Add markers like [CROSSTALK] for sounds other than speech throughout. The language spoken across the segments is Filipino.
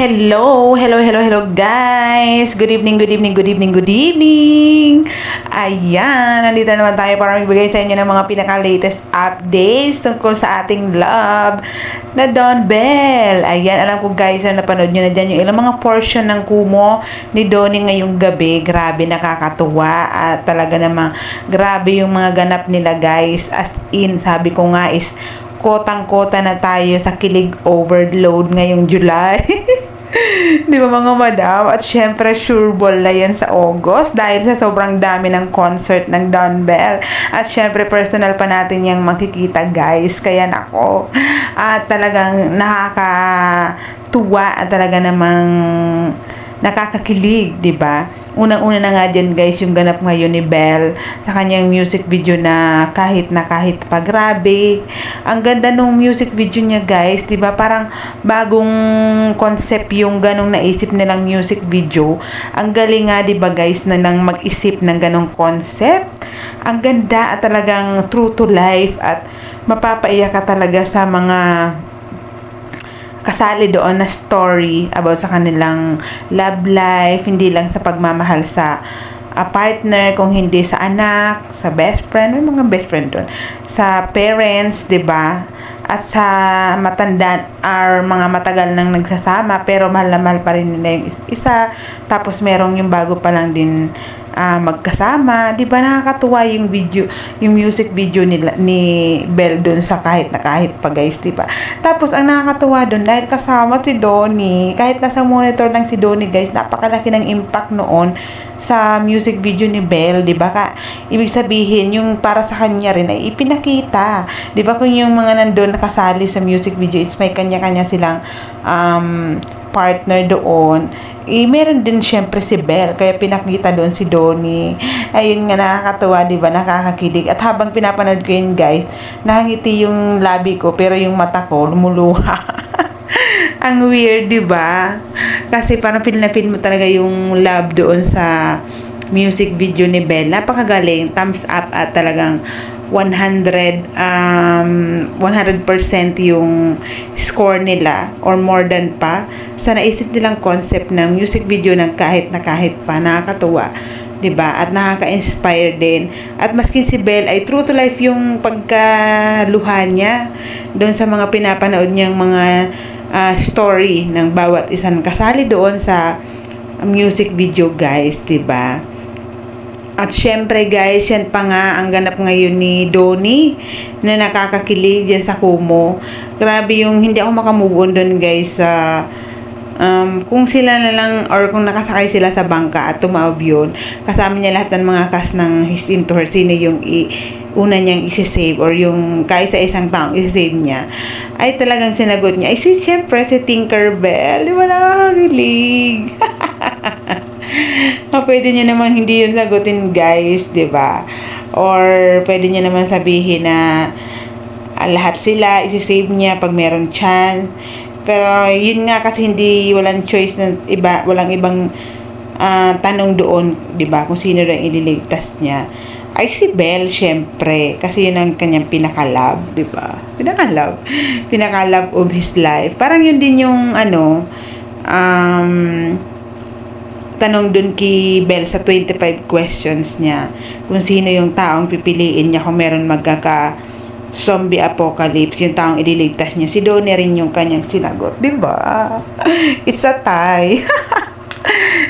Hello, hello, hello, hello guys. Good evening, good evening, good evening, good evening. Ayan, nandito naman tayo para magbigay sa inyo ng mga pinaka-latest updates tungkol sa ating love na Don Bell. Ayan, alam ko guys na napanood nyo na dyan yung ilang mga portion ng kumo ni Donnie ngayong gabi. Grabe, nakakatuwa. At talaga namang grabe yung mga ganap nila guys. As in, sabi ko nga is kotang-kota na tayo sa kilig overload ngayong July. [LAUGHS] Di ba mga madam? At syempre, sure ball na yan sa August dahil sa sobrang dami ng concert ng Don Bell. At syempre, personal pa natin yung makikita guys. Kaya nako. At talagang nakakatuwa at talaga namang nakakakilig, di ba? Unang-una na nga dyan guys, yung ganap ngayon ni Belle sa kanyang music video na kahit na kahit pa grabe. Ang ganda nung music video niya guys, 'di ba? Parang bagong concept yung ganong naisip nilang music video. Ang galing nga 'di ba guys na nang mag-isip ng ganong concept. Ang ganda at talagang true to life at mapapaiyak ka talaga sa mga kasali doon na story about sa kanilang love life, hindi lang sa pagmamahal sa a partner, kung hindi sa anak, sa best friend, may mga best friend doon, sa parents, 'di ba? At sa matanda or mga matagal nang nagsasama pero mahal na mahal pa rin nila yung isa. Tapos merong yung bago pa lang din uh, magkasama, 'di ba nakakatuwa yung video, yung music video nila ni Bell doon sa kahit na kahit pa guys, 'di ba? Tapos ang nakakatuwa doon dahil kasama si Donnie, kahit nasa monitor lang si Donnie guys, napakalaki ng impact noon sa music video ni Bell, 'di ba? Ka ibig sabihin yung para sa kanya rin ay ipinakita. 'Di ba kung yung mga nandoon nakasali sa music video, it's may kanya-kanya silang um, partner doon eh, meron din syempre si Belle, kaya pinakita doon si Donnie. Ayun nga, nakakatuwa, di ba? Nakakakilig. At habang pinapanood ko yun, guys, nakangiti yung labi ko, pero yung mata ko, lumuluha. [LAUGHS] Ang weird, di ba? Kasi parang feel mo talaga yung love doon sa music video ni Belle. Napakagaling. Thumbs up at talagang 100 um 100% yung score nila or more than pa sa naisip nilang concept ng music video ng kahit na kahit pa nakakatuwa 'di ba? At nakaka-inspire din. At maski si Belle ay true to life yung pagkaluha niya doon sa mga pinapanood niyang mga uh, story ng bawat isang kasali doon sa music video guys, 'di ba? At syempre guys, yan pa nga ang ganap ngayon ni Donnie na nakakakilig dyan sa Kumo. Grabe yung hindi ako makamove on doon guys sa um, kung sila na lang or kung nakasakay sila sa bangka at tumawag yun, kasama niya lahat ng mga cast ng His Into Her, sino yung i, una niyang isi-save or yung kahit sa isang taong isi-save niya, ay talagang sinagot niya. Ay si syempre si Tinkerbell, di ba nakakakilig? [LAUGHS] [LAUGHS] ah, pwede niya naman hindi yun sagutin guys, ba? Or pwede niya naman sabihin na ah, lahat sila, isi-save niya pag meron chance. Pero yun nga kasi hindi walang choice na iba, walang ibang uh, tanong doon, 'di ba? Kung sino lang ililigtas niya. Ay si Belle, syempre, kasi yun ang kanyang pinaka-love, 'di ba? Pinaka-love. [LAUGHS] Pinaka-love of his life. Parang yun din yung ano um tanong dun kay Bell sa 25 questions niya kung sino yung taong pipiliin niya kung meron magkaka zombie apocalypse, yung taong ililigtas niya. Si Donnie rin yung kanyang sinagot. di ba [LAUGHS] It's a tie. [LAUGHS]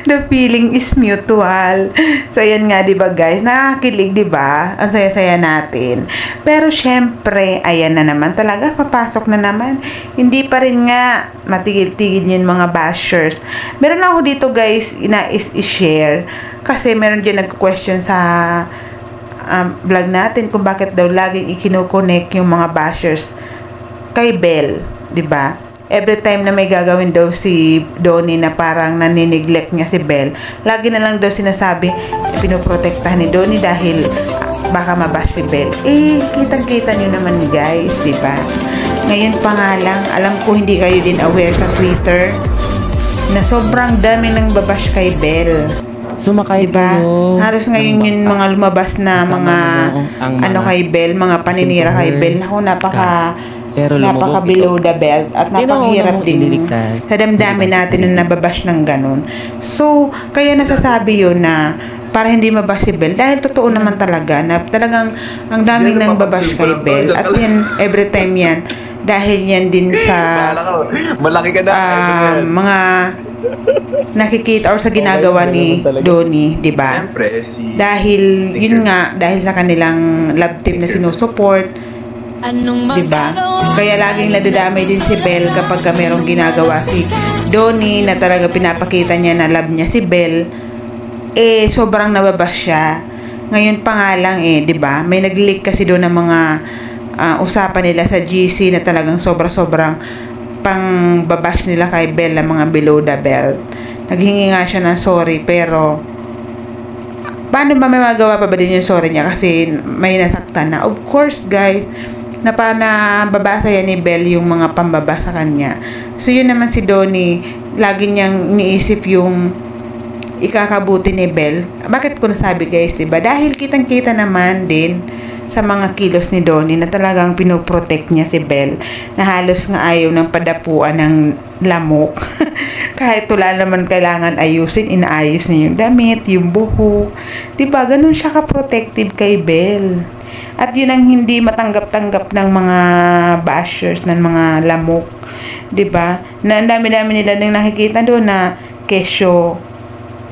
the feeling is mutual. So, ayan nga, di ba guys? Nakakilig, di ba? Ang saya-saya natin. Pero, syempre, ayan na naman talaga. Papasok na naman. Hindi pa rin nga matigil-tigil yung mga bashers. Meron ako dito, guys, na is-share. Kasi meron dyan nag-question sa um, vlog natin kung bakit daw laging ikinokonek yung mga bashers kay Bell, 'di ba? Every time na may gagawin daw si Donnie na parang naniniglect niya si Belle, lagi na lang daw sinasabi, pinoprotektahan ni Donnie dahil baka mabash si Belle. Eh, kitang-kita nyo naman guys, di ba? Ngayon pa nga lang, alam ko hindi kayo din aware sa Twitter na sobrang dami ng babash kay Belle. Sumakay diba? Kayo Halos ngayon yung mga lumabas na mga, ang ano kay Belle, mga paninira kay Belle. Naku, napaka Pero napaka below the belt at Hindi na napakahirap ako din sa damdamin natin na nababash ng ganun. So, kaya nasasabi yun na para hindi mabash si Bell dahil totoo naman talaga na talagang ang daming nang na babash kay Bell at yan every time yan dahil yan din sa ka. Malaki ka na. ah, mga nakikita or sa ginagawa ni Donnie, 'di ba? Dahil yun nga dahil sa kanilang love team na sinusupport, Anong Di ba? Kaya laging nadadamay din si Belle kapag ka merong ginagawa si Donnie na talaga pinapakita niya na love niya si Belle. Eh, sobrang nababas siya. Ngayon pa nga lang eh, di ba? May nag-leak kasi doon ng mga ah, usapan nila sa GC na talagang sobra-sobrang pang babash nila kay Belle ng mga below the belt. Naghingi nga siya ng sorry pero paano ba may magawa pa ba din yung sorry niya kasi may nasaktan na of course guys na pa na babasa yan ni Belle yung mga pambaba sa kanya. So yun naman si Donnie. Lagi niyang iniisip yung ikakabuti ni Belle. Bakit ko nasabi guys diba? Dahil kitang kita naman din sa mga kilos ni Donnie na talagang pinoprotect niya si Belle na halos nga ayaw ng padapuan ng lamok. [LAUGHS] Kahit wala naman kailangan ayusin inaayos niya yung damit yung buhok. 'di ba ganun siya ka-protective kay Belle at yun ang hindi matanggap-tanggap ng mga bashers ng mga lamok ba na ang dami-dami nila nang nakikita doon na kesyo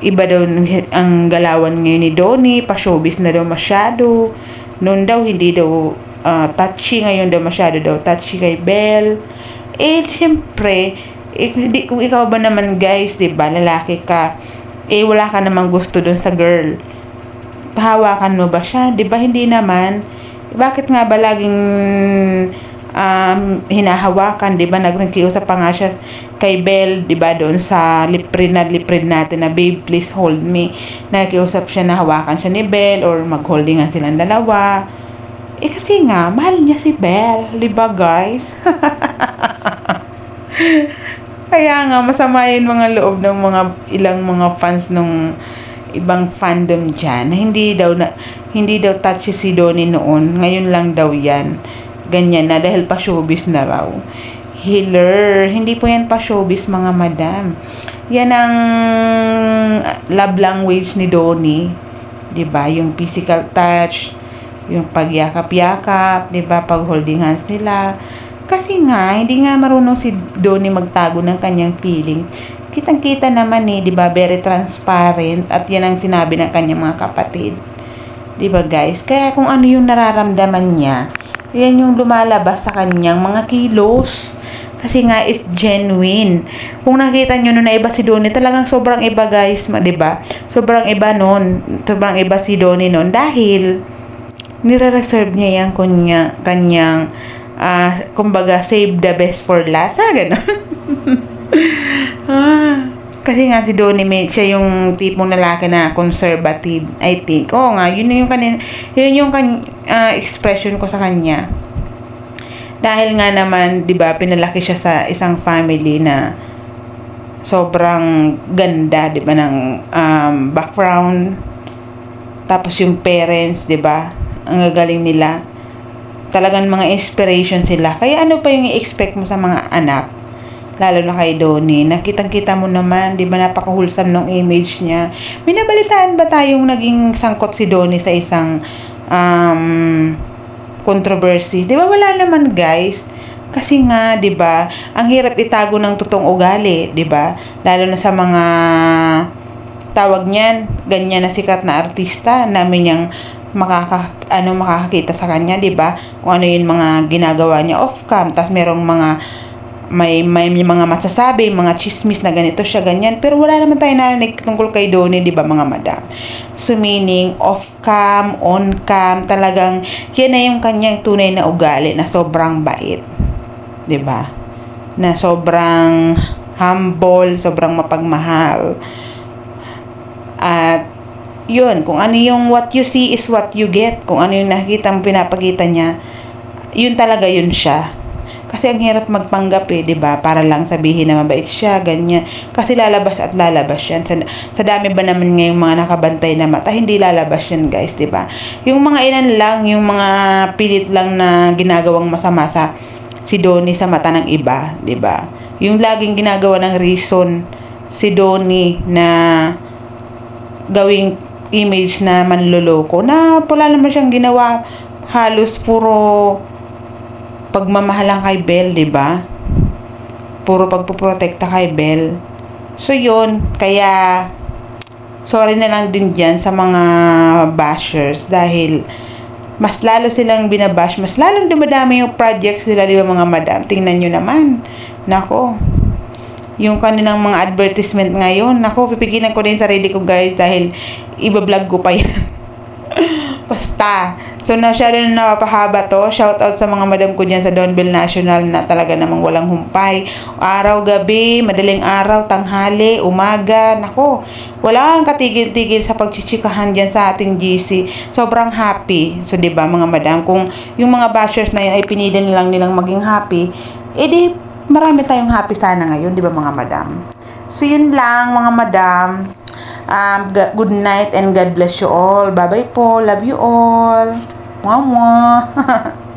iba daw ang galawan ngayon ni Donnie, pa-showbiz na daw masyado. Noon daw, hindi daw ah, touchy, ngayon daw masyado daw touchy kay Belle. Eh, siyempre, eh, kung ikaw ba naman guys, di ba, lalaki ka, eh, wala ka namang gusto dun sa girl. Hawakan mo ba siya? Di ba, hindi naman. Bakit nga ba laging um, hinahawakan, 'di ba? Nagkiusap pa nga siya kay Belle, 'di ba, doon sa liprin na liprin natin na babe, please hold me. Nagkiusap siya na hawakan siya ni Belle or magholdingan silang dalawa. Eh kasi nga, mahal niya si Belle, 'di ba, guys? [LAUGHS] Kaya nga, masama yung mga loob ng mga ilang mga fans nung ibang fandom dyan na hindi daw na hindi daw touchy si Donnie noon. Ngayon lang daw yan. Ganyan na dahil pa showbiz na raw. Healer hindi po yan pa showbiz mga madam. Yan ang love language ni Donnie ba? Yung physical touch yung pagyakap-yakap 'di ba? Pag holding hands nila. Kasi nga hindi nga marunong si Donnie magtago ng kanyang feelings kitang-kita naman eh, 'di ba, very transparent at 'yan ang sinabi ng kanyang mga kapatid. 'Di ba, guys? Kaya kung ano yung nararamdaman niya, 'yan yung lumalabas sa kanyang mga kilos. Kasi nga is genuine. Kung nakita niyo noon na iba si Donnie, talagang sobrang iba guys, 'di ba? Sobrang iba noon. Sobrang iba si Donnie noon dahil nire-reserve niya yung kunya, kanyang ah kumbaga save the best for last. Ah, ganun. [LAUGHS] ah, kasi nga si Donnie may siya yung tipong lalaki na conservative, I think. Oo nga, yun yung kanin, yun yung kan, ah, expression ko sa kanya. Dahil nga naman, 'di ba, pinalaki siya sa isang family na sobrang ganda, 'di ba, ng um, background. Tapos yung parents, 'di ba? Ang gagaling nila. Talagang mga inspiration sila. Kaya ano pa yung i-expect mo sa mga anak? Lalo na kay Donnie. Nakitang-kita mo naman, di ba, napaka-wholesome ng image niya. May nabalitaan ba tayong naging sangkot si Donnie sa isang um, controversy? Di ba, wala naman, guys. Kasi nga, di ba, ang hirap itago ng totoong ugali, di ba? Lalo na sa mga tawag niyan, ganyan na sikat na artista, namin yung makaka ano makakakita sa kanya, 'di ba? Kung ano 'yung mga ginagawa niya off cam, tapos merong mga may, may, may mga masasabi, mga chismis na ganito siya, ganyan. Pero wala naman tayo narinig tungkol kay Donnie, di ba mga madam? So meaning, off-cam, on-cam, talagang yan na yung kanyang tunay na ugali na sobrang bait. Di ba? Na sobrang humble, sobrang mapagmahal. At yun, kung ano yung what you see is what you get. Kung ano yung nakikita mo, pinapakita niya, yun talaga yun siya. Kasi ang hirap magpanggap eh, 'di ba? Para lang sabihin na mabait siya, ganyan. Kasi lalabas at lalabas 'yan. Sa, sa dami ba naman ngayong mga nakabantay na mata, hindi lalabas 'yan, guys, 'di ba? Yung mga ilan lang, yung mga pilit lang na ginagawang masama sa si Donnie sa mata ng iba, 'di ba? Yung laging ginagawa ng reason si Donnie na gawing image na manloloko na wala naman siyang ginawa halos puro pagmamahal lang kay Belle, 'di ba? Puro pagpoprotekta kay Belle. So, yun. Kaya, sorry na lang din dyan sa mga bashers dahil mas lalo silang binabash, mas lalong dumadami yung projects nila, di ba mga madam? Tingnan nyo naman. Nako, yung kanilang mga advertisement ngayon, nako, pipigilan ko na yung sarili ko guys dahil iba-vlog ko pa [LAUGHS] yan. Basta. So, masyado na napapahaba to. Shout out sa mga madam ko dyan sa Donville National na talaga namang walang humpay. Araw, gabi, madaling araw, tanghali, umaga. Nako, wala kang katigil-tigil sa pagchichikahan dyan sa ating GC. Sobrang happy. So, di ba mga madam, kung yung mga bashers na yun ay pinili nilang nilang maging happy, edi marami tayong happy sana ngayon, di ba mga madam? So, yun lang mga madam. Um, good night and God bless you all. Bye-bye po. Love you all. Mwah, mwah. [LAUGHS]